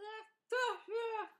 这，这，没。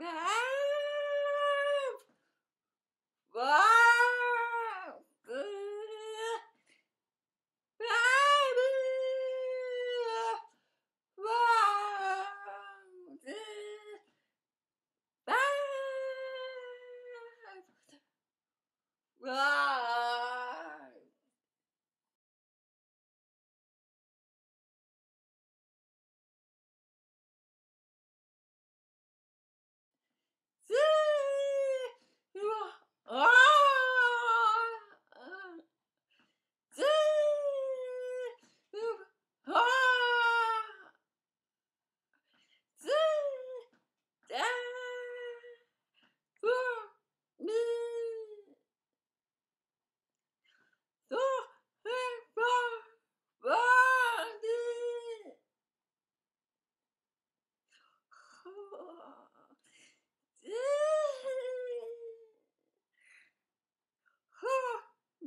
Ah!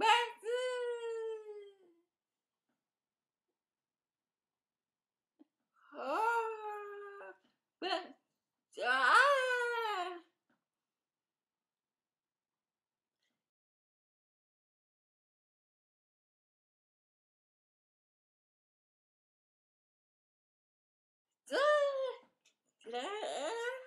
Bastı. Yeah.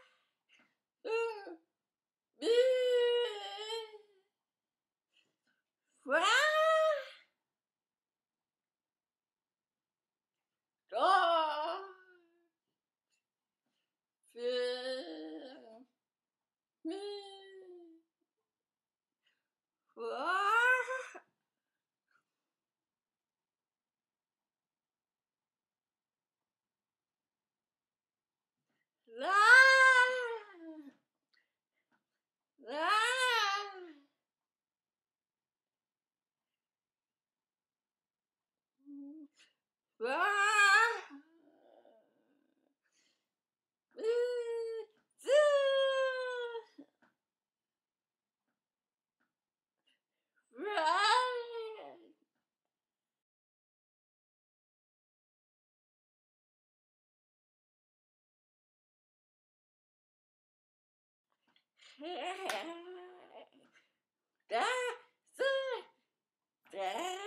That's it.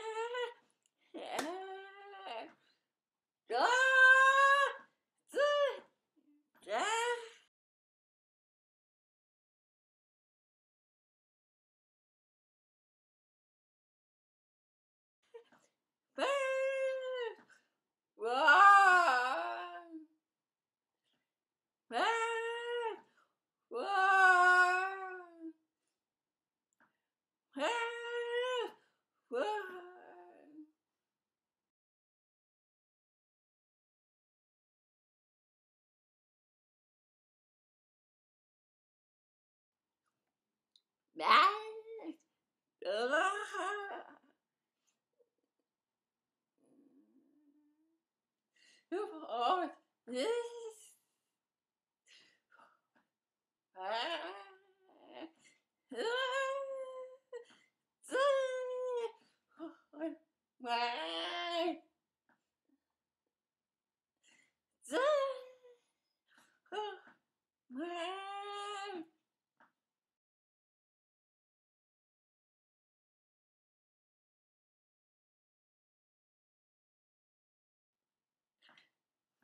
Oh.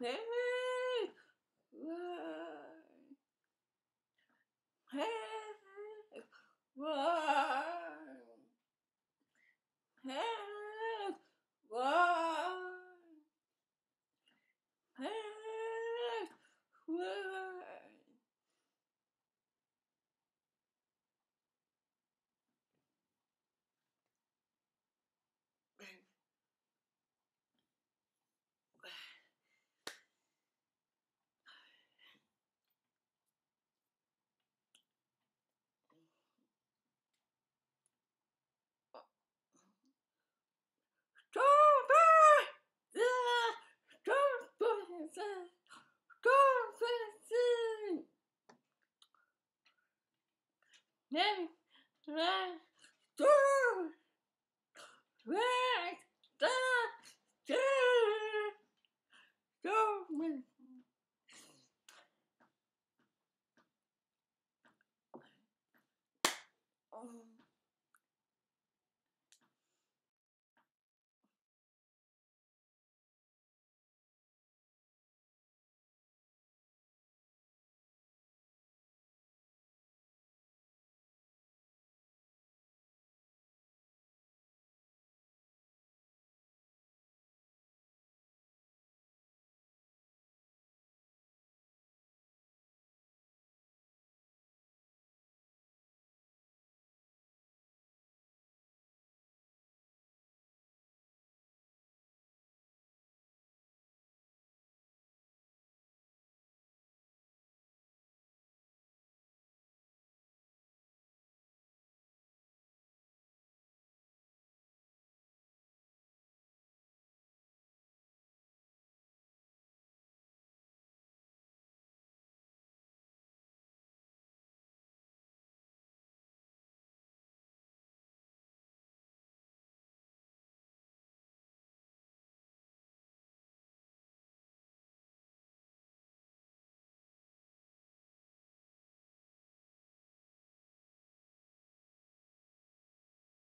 Hey, why? Hey, why? Hey, why? Hey, why? Conferences! Conferences! Then, then, two, right, the, two.